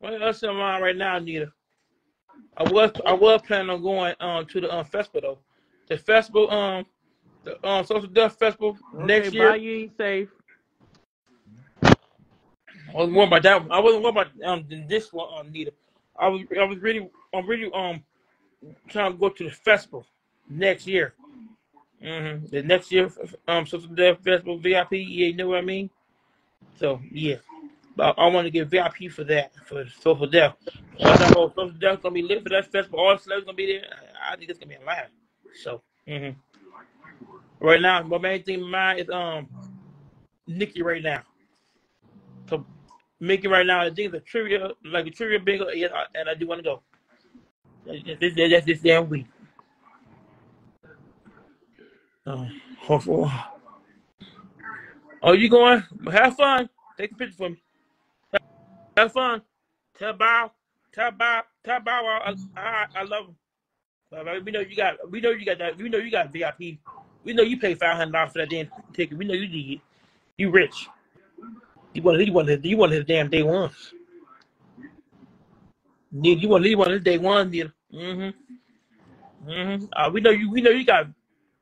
What else am I right now, Nita? I was I was planning on going um to the um festival though. The festival um the um So So Def festival Okay, next bye. year. You ain't safe. I wasn't worried about that. I wasn't worried about um this one um Nita. I was I was really I'm really um trying to go to the festival next year. hmm The next year um So So Def festival VIP. You know what I mean. So yeah. But I, I want to get VIP for that, for So So Def. That whole So So Def gonna be lit for that festival. All the celebrities gonna be there. I I think it's gonna be a lot. So hmm right now, my main thing in mind is um Nikki right now. So Mickey right now, I think the trivia, like the trivia bingo, yes, I, and I do want to go. That's this, that's this damn week. Hopefully. Oh, you going? Have fun. Take a picture for me. Have fun. Tell Bow, tell Bow, tell Bow, I, I, I love him. But, uh, We know you got, we know you got that. We know you got VIP. We know you paid five hundred dollars for that damn ticket. We know you did. You rich. You want, you want, you want his damn day ones. Need you want, you want his day one, need. Mm-hmm. Mm-hmm. Uh, we know you. We know you got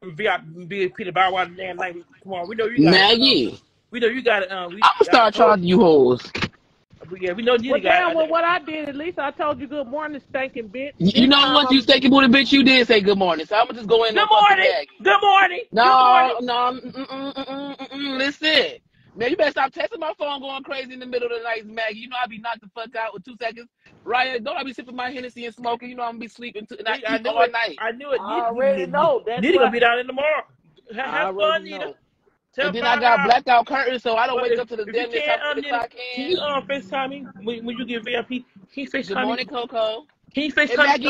VIP, VIP to Bow Wow damn night. Come on, we know you got. Uh, Maggie, we know you got. Uh, we I'm gonna start charging you hoes. Yeah, we know you Well, got. damn, Uh, well, what I did, at least I told you good morning, stinking bitch. You, you know time what, you I'm. stinky booty bitch? You did say good morning, so I'm gonna just go in Good and fuck with morning. Maggie. Good morning. Good No, morning. no, mm, mm, mm, mm, mm, mm, listen. Man, you better stop texting my phone going crazy in the middle of the night, Maggie. You know I be knocked the fuck out with two seconds. Ryan, don't I be sipping my Hennessy and smoking? You know I'm gonna be sleeping too, and I See, I knew all it. night. I knew it. I already know. That's Nita gonna what be down in tomorrow. Ha- I Have fun, already Nita. Know. Tell And then I got Wow. blackout curtains, so I don't wake if, up to the if you damn near can't, top of um, the Nita, clock can you um FaceTime me when, when you get VIP? Can you Good FaceTime me? morning, Coco. Can you Hey FaceTime me, Maggie,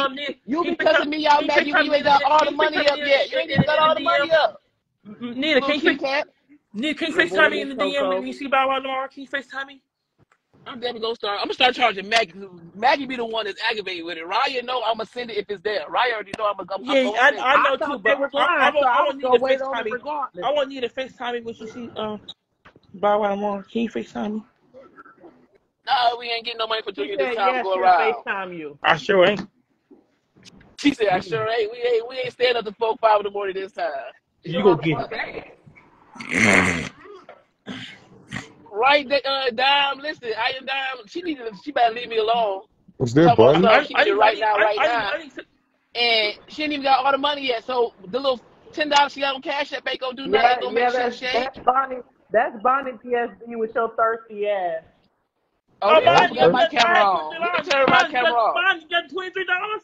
you Can be you cussing me out, Can Maggie, when you me? ain't got all the money up yet. You ain't even got all the the money up. Nita, Little can you kitty face, can you Good FaceTime me in the DM when you see Bow Wow tomorrow? Can you FaceTime me? I'm definitely gonna start. I'm gonna start charging Maggie. 'cause Maggie be the one that's aggravated with it. Ryan know I'm gonna send it if it's there. Ryan already know I'm gonna, I'm, I'm Yeah, I, I it. I know too, thought they but was I, I lying, so I I was want Nita gonna to wait on FaceTime it me. regardless. I want Nita to FaceTime me when she see um Bow Wow tomorrow. Can you FaceTime me? No, we ain't getting no money for She drinking this time. yes, Go she'll around. FaceTime you. I sure ain't. She said, "I sure ain't. We ain't. We ain't staying up to four five in the morning this time." You go get it. Right, that, uh, Dime. Listen, I am Dime. She need to. She better leave me alone. Was Talking that about I She I need it I right now, I right I now. I need to, And she ain't even got all the money yet. So the little ten dollars she got on Cash App ain't gonna do nothing. Yeah, gonna yeah, make shit that's shake. that's Bonnie. That's Bonnie BSB with your thirsty ass. Oh Oh, yeah, I mine, forgot you my got camera mine, on. you Let me got turn my camera got off. you got twenty three dollars.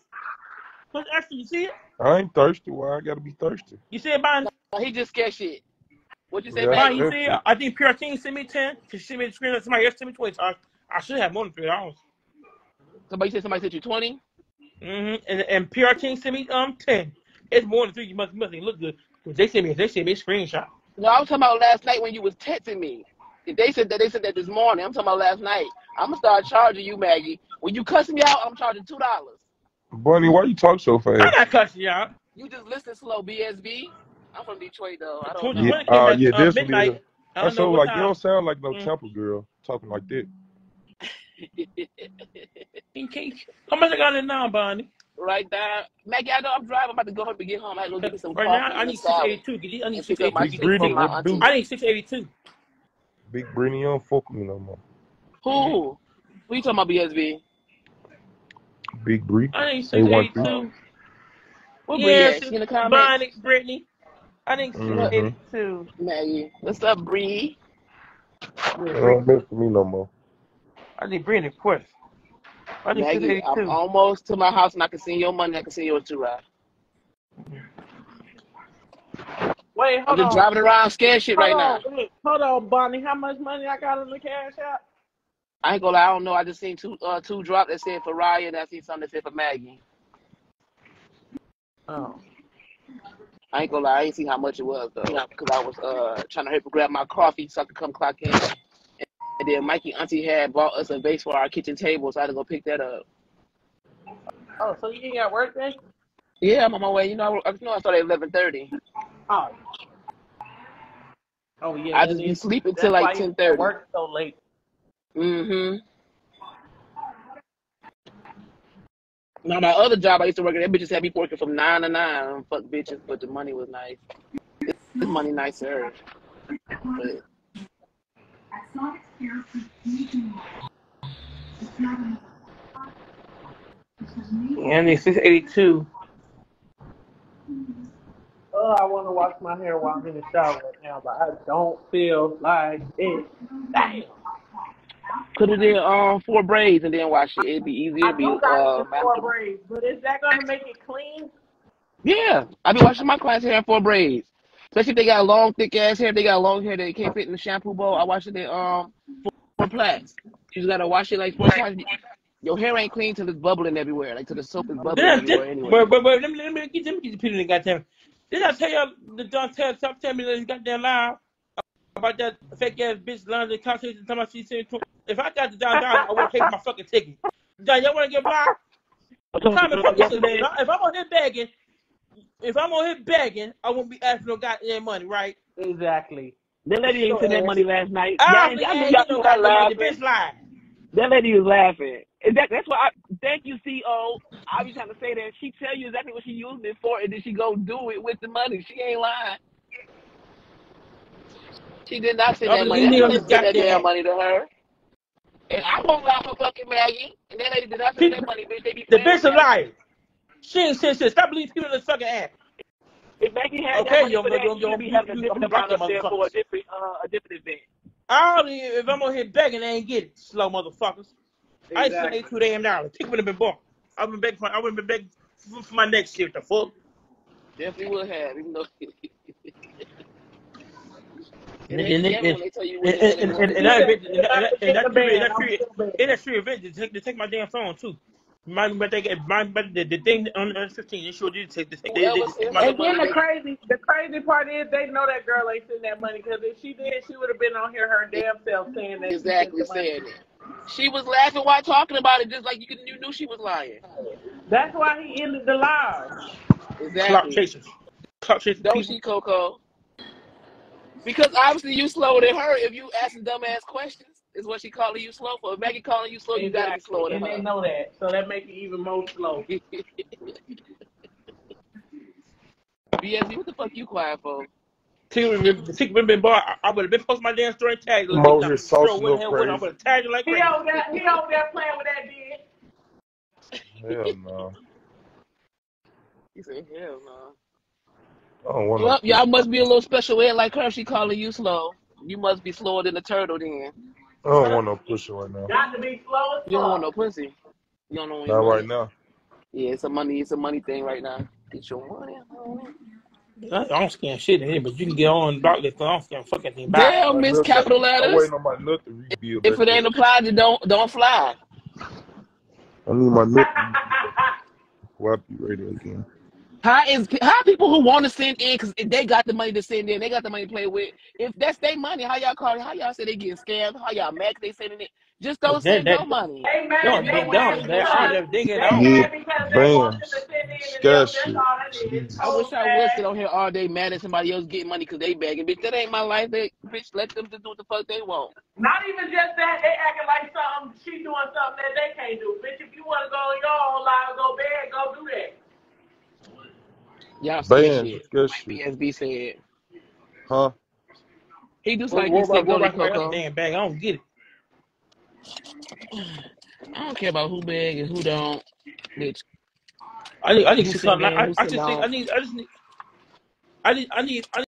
Plus extra, you see it? I ain't thirsty. Why I gotta be thirsty? You see it, mine? He just scared shit. What you say, Yeah, Mine, Maggie? you see. I think PR King sent me ten. She sent me the screen. Somebody else sent me twenty. So I, I should have more than three dollars. Somebody said somebody sent you twenty. Mm-hmm. And and PR King sent me um ten. It's more than three. You must you must look good. Cause They sent me they sent me a screenshot. No, I was talking about last night when you was texting me. They said that they said that this morning. I'm talking about last night. I'm gonna start charging you, Maggie. When you cuss me out, I'm charging two dollars. Bunny, why you talk so fast? I'm fast? not cussing you out. You just listen slow, BSB. I'm from Detroit though. I don't Twenty Yeah, know. twenty came uh, yeah, uh, this one is. midnight. I I don't know so what like you don't sound like no Mm. temple girl talking like that. In case. How much I got in now, Bonnie? right there, Maggie. I know I'm driving. I'm about to go home and get home. I go get me some Right now, I need six salad eighty two. I need and six pick up eighty my two. Big Get this shit from Britney, phone. my what do? auntie. I need six eighty two. Big Britney, you don't fuck with me no more. Who? Who you talking about, BSB? Big Bree, I need six eight one eighty three. two. What Bree Yes, at? She in the comments. Bonnie, Brittany. I think six What, eighty Mm-hmm. two. Maggie? What's up, Bree? Yeah, You don't mess with me no more. I need Brittany, of course. I need six Maggie, eighty I'm two. almost to my house and I can send your money. I can send yours too, right? Wait, I'm hold just on. driving around scared shit Hold right now. on, wait, hold on, Bonnie. How much money I got in the cash app? I ain't gonna lie, I don't know. I just seen two uh two drop that said for Ryan and I seen something that said for Maggie. Oh. I ain't gonna lie, I ain't see how much it was though, because I was uh trying to hurry up and grab my coffee so I could come clock in. And then Mikey Auntie had bought us a vase for our kitchen table, so I had to go pick that up. Oh, so you ain't got work day? Yeah, I'm on my way. You know, I, you know I started at eleven thirty. Oh. Oh yeah, I just be sleeping till like ten thirty. work so late. Mm-hmm. Now my other job I used to work at, that bitches had me working from nine to nine. Fuck bitches, but the money was nice. This, this money nicer. But And it's six eighty two. Oh, I want to wash my hair while I'm in the shower right now, but I don't feel like it. Damn. Could have did um four braids and then wash it. It'd be easier. I It'd be do got uh four braids, but is that gonna make it clean? Yeah, I be washing my clients' hair in four braids. Especially if they got long, thick ass hair. If they got long hair that can't fit in the shampoo bowl. I wash it in um four, four plaits. You just gotta wash it like four times. Your hair ain't clean till it's bubbling everywhere. Like till the soap is bubbling Then, everywhere then, anyway. but, but, but let me let me get let me get the people in the goddamn. Did I tell y'all the Don tell stop telling me that goddamn lie about that fake ass bitch London conversation talking about she said tw- if I got the Don Don I would for my fucking ticket. Don, y'all wanna get blocked? Time to fucking sit there. If I'm on here begging, if I'm on here begging, I won't be asking no goddamn money, right? Exactly. That lady ain't sent that money last night. I Y'all, don't I knew ain't y'all get no was not goddamn money. The laughing. bitch lied. That lady was laughing. That, that's why. I, thank you, Co. I was trying to say that she tell you exactly what she used it for, and then she go do it with the money. She ain't lying. She did not send that money. leaving That on lady this didn't send that goddamn damn money to her. And I won't lie for fucking Maggie. And that lady did not send that money, bitch. They be The bitch with a that. liar. She ain't said shit. Stop believing people in this fucking ass. If Maggie had Okay, that money yo, for yo, that, yo, she yo, would be having a different amount there for a different, uh, a different event. I don't even, if I'm on here begging, they ain't get it. Slow motherfuckers. I ain't spent two damn dollars. Ticket would have been bought. I've been begging for, I would have been begging for, for my next shit. The fuck? Definitely would have, even though. do. that event, and that Not to and get that the tree, band. that I'm tree, still bad. in that tree event, they take, they take my damn phone too. My, but they get my, but the, the thing on the 15, they sure did take, they, they, they, Whoever take sends my that And then money, the they crazy, the crazy part is they know that girl ain't sending that money because if she did, she would have been on here her damn self saying that she sent exactly the money. saying it. She was laughing while talking about it, just like you, could- you knew she was lying. That's why he ended the live. clout Exactly. chasers, clout chasing Don't people. she, Coco? Because obviously you slower than her if you asking dumbass questions. Is what she calling you slow for. If Maggie calling you slow, you gotta be Exactly. slower than And they know that. So that makes it even more slow. BSB, what the fuck you quiet for? Ticket would have been, ticket would been bought. I, I would have been posting my damn story and tag you. I'm over here Girl, saucing what the up hell? What? I crazy. would have tagged you like He crazy. over there, he over there playing with that dick. Hell no. He said, hell no. I don't want Well, y'all must be a little special ed like her. She calling you slow. You must be slower than a turtle then. I don't want no pussy right now. Got to be slow as You don't want no pussy. You don't know when Not want right now. Yeah, it's a money. It's a money thing right now. Get your money. I I don't scan shit in here, but you can get on block list. I don't scan fucking thing back. Damn, Miss nuts, Capital I'm Letters. waiting on my nut to rebuild If it ain't applied, then don't don't fly. I need my nut to rebuild before be ready again. How is how people who want to send in because they got the money to send in, they got the money to play with. If that's their money, how y'all call it? How y'all say they getting scammed? How y'all mad 'cause they sending it? Just don't That send no that money. they don't mad, they they mad don't that shit because that they get they on. Yeah, mad because they want bam. them to send in and Scare them. That's shit. all that is. Jesus. I wish So I would sit mad. on here all day mad at somebody else getting money because they begging. Bitch, that ain't my life. They, bitch, let them just do what the fuck they want. Not even just that, they acting like something, she doing something that they can't do. Bitch, if you want to go on your own life, go bed, go do that. Y'all scared Bam. shit. Scare Like shit. BSB said. Huh? He just What like what you about said, what Gully about somebody else's Coco. damn bag? I don't get it. I don't care about who beg and who don't. Bitch, I need I need who six send hundred. I who I send just think I off. need I just need I need I need I